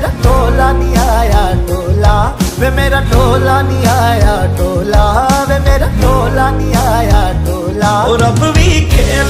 मेरा टोला नहीं आया, टोला। वे मेरा टोला नहीं आया, टोला। वे मेरा टोला नहीं आया, टोला। और अब भी खेल